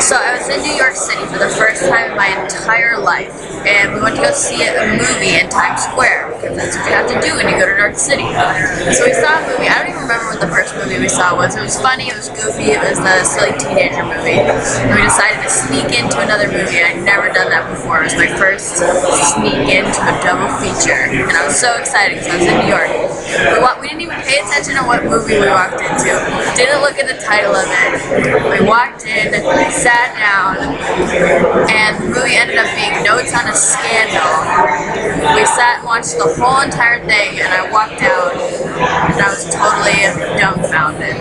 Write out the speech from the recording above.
So I was in New York City for the first time in my entire life, and we went to go see a movie in Times Square because that's what you have to do when you go to New York City. So we saw a movie. I don't even remember what the first movie we saw was. It was funny. It was goofy. It was the silly teenager movie. And we decided to sneak into another movie. I'd never done that before. It was my first sneak into a double feature, and I was so excited because I was in New York. We, wa- we didn't even pay attention to what movie we walked into. Didn't look at the title of it. We walked in, sat down, and the movie ended up being Notes on a Scandal. We sat and watched the whole entire thing, and I walked out, and I was totally dumbfounded.